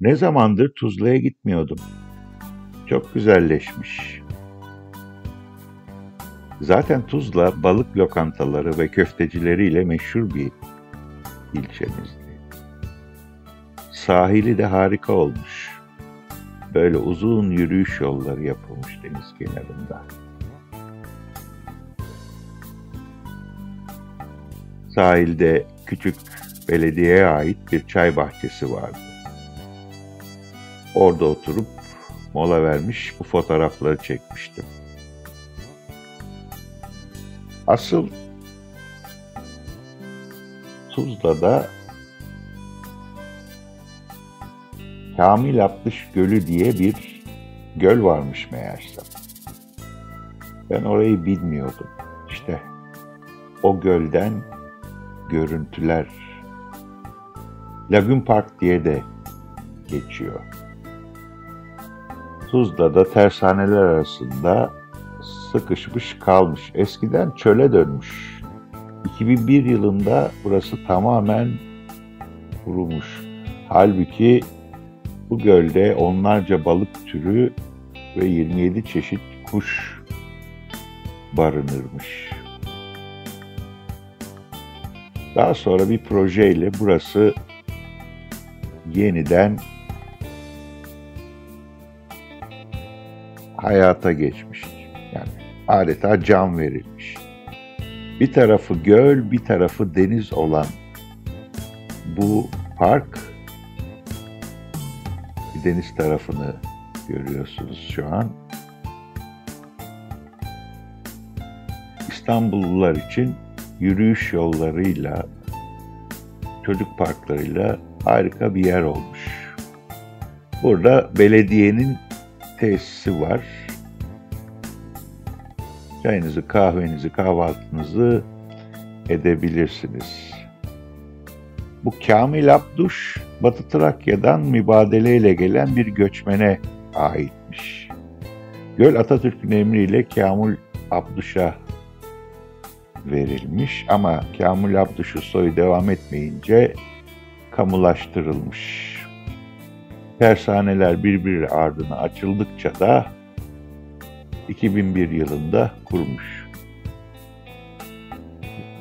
Ne zamandır Tuzla'ya gitmiyordum. Çok güzelleşmiş. Zaten Tuzla balık lokantaları ve köftecileriyle meşhur bir ilçemizdi. Sahili de harika olmuş. Böyle uzun yürüyüş yolları yapılmış deniz kenarında. Sahilde küçük belediyeye ait bir çay bahçesi vardı. Orada oturup mola vermiş bu fotoğrafları çekmiştim. Asıl Tuzla'da Kamil Atlış Gölü diye bir göl varmış meğerse. Ben orayı bilmiyordum. İşte o gölden görüntüler Lagün Park diye de geçiyor. Tuzla'da tersaneler arasında sıkışmış kalmış. Eskiden çöle dönmüş. 2001 yılında burası tamamen kurumuş. Halbuki bu gölde onlarca balık türü ve 27 çeşit kuş barınırmış. Daha sonra bir projeyle burası yeniden hayata geçmiş. Yani adeta can verilmiş. Bir tarafı göl, bir tarafı deniz olan bu park deniz tarafını görüyorsunuz şu an. İstanbullular için yürüyüş yollarıyla, çocuk parklarıyla harika bir yer olmuş. Burada belediyenin tesisi var. Çayınızı, kahvenizi, kahvaltınızı edebilirsiniz. Bu Kamil Abduş, Batı Trakya'dan mübadeleyle gelen bir göçmene aitmiş. Göl Atatürk'ün emriyle Kamil Abduş'a verilmiş ama Kamil Abduş'u soyu devam etmeyince kamulaştırılmış. Tersaneler birbiri ardına açıldıkça da 2001 yılında kurmuş.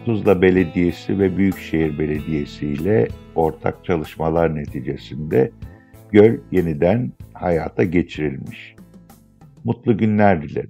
Tuzla Belediyesi ve Büyükşehir Belediyesi ile ortak çalışmalar neticesinde göl yeniden hayata geçirilmiş. Mutlu günler dilerim.